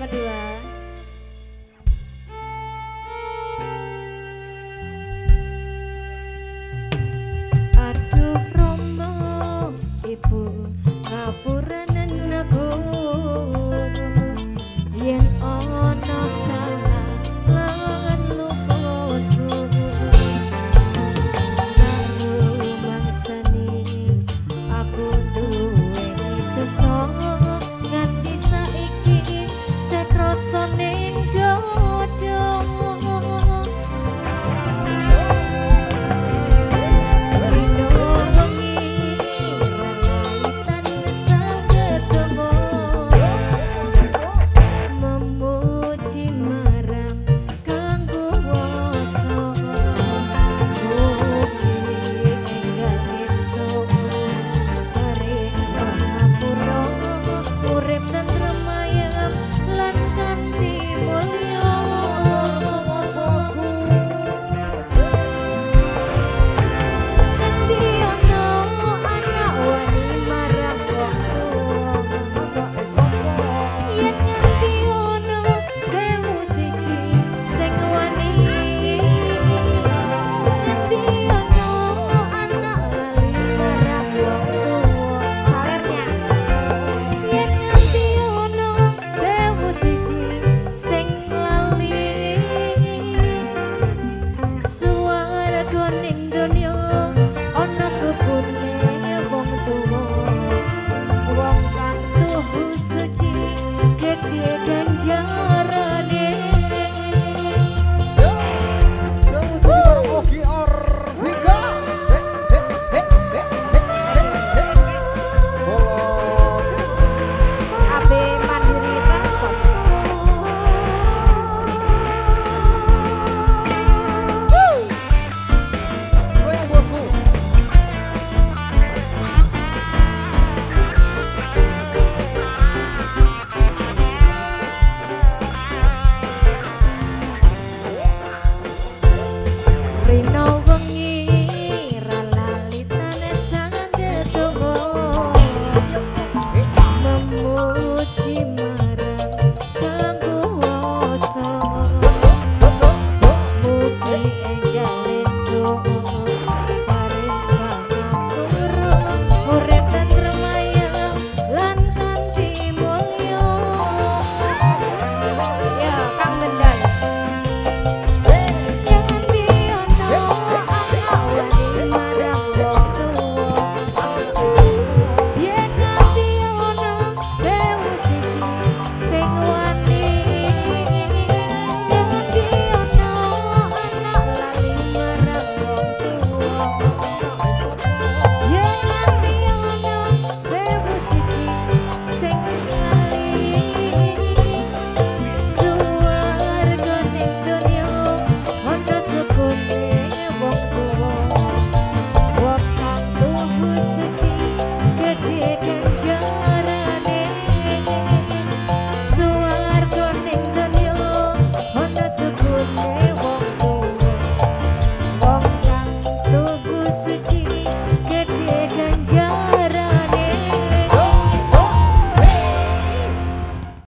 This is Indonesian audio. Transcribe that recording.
kedua. Aduh romo ibu.